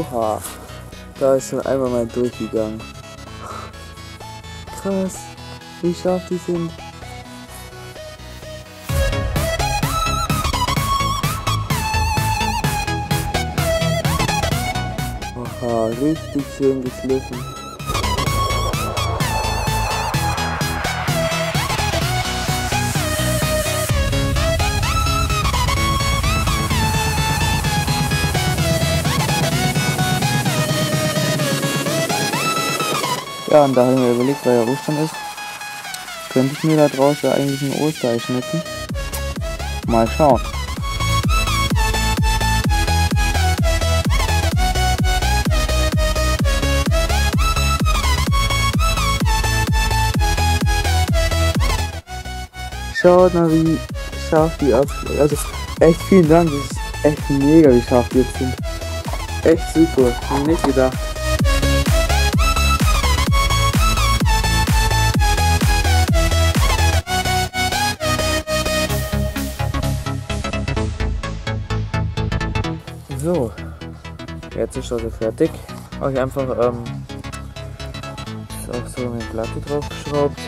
Oha. Da ist schon einmal mal durchgegangen. Krass, wie scharf die sind. Oha, richtig schön geschliffen. Ja, und da habe ich mir überlegt, weil ja Ostern ist, könnte ich mir da draußen eigentlich ein Osterei schnitzen. Mal schauen. Schaut mal, wie scharf die Abschläge. Also echt vielen Dank, das ist echt mega, wie scharf die jetzt sind. Echt super, hab ich nicht gedacht. So, jetzt ist also fertig. Habe ich einfach ähm, auch so eine Platte drauf geschraubt.